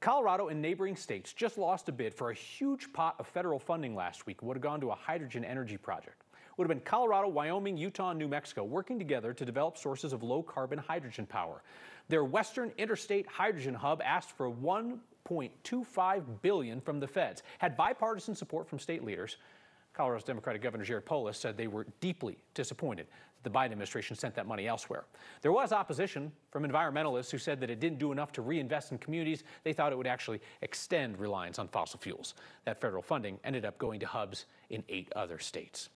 Colorado and neighboring states just lost a bid for a huge pot of federal funding last week. Would have gone to a hydrogen energy project. Would have been Colorado, Wyoming, Utah, and New Mexico working together to develop sources of low carbon hydrogen power. Their Western Interstate Hydrogen Hub asked for 1.25 billion from the feds, had bipartisan support from state leaders. Colorado's Democratic Governor Jared Polis said they were deeply disappointed that the Biden administration sent that money elsewhere. There was opposition from environmentalists who said that it didn't do enough to reinvest in communities. They thought it would actually extend reliance on fossil fuels. That federal funding ended up going to hubs in eight other states.